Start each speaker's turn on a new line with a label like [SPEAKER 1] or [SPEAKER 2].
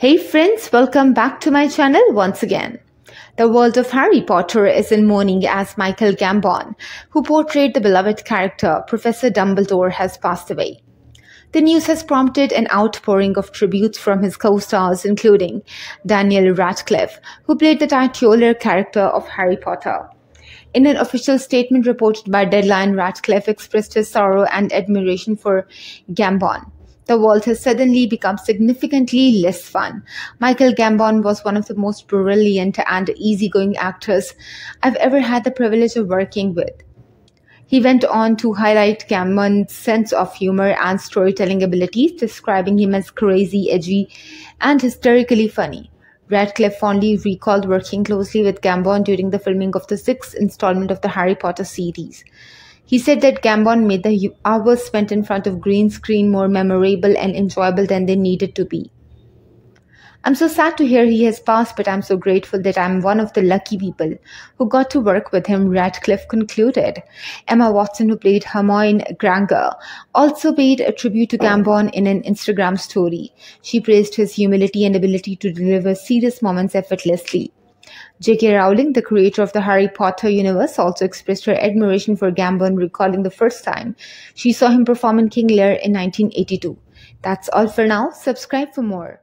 [SPEAKER 1] Hey friends, welcome back to my channel once again. The world of Harry Potter is in mourning as Michael Gambon, who portrayed the beloved character Professor Dumbledore, has passed away. The news has prompted an outpouring of tributes from his co-stars, including Daniel Radcliffe, who played the titular character of Harry Potter. In an official statement reported by Deadline, Radcliffe expressed his sorrow and admiration for Gambon the world has suddenly become significantly less fun. Michael Gambon was one of the most brilliant and easygoing actors I've ever had the privilege of working with. He went on to highlight Gambon's sense of humor and storytelling abilities, describing him as crazy, edgy, and hysterically funny. Radcliffe fondly recalled working closely with Gambon during the filming of the sixth installment of the Harry Potter series. He said that Gambon made the hours spent in front of green screen more memorable and enjoyable than they needed to be. I'm so sad to hear he has passed, but I'm so grateful that I'm one of the lucky people who got to work with him, Radcliffe concluded. Emma Watson, who played Hermione Granger, also paid a tribute to Gambon in an Instagram story. She praised his humility and ability to deliver serious moments effortlessly. J.K. Rowling, the creator of the Harry Potter universe, also expressed her admiration for Gambon, recalling the first time she saw him perform in King Lear in 1982. That's all for now. Subscribe for more.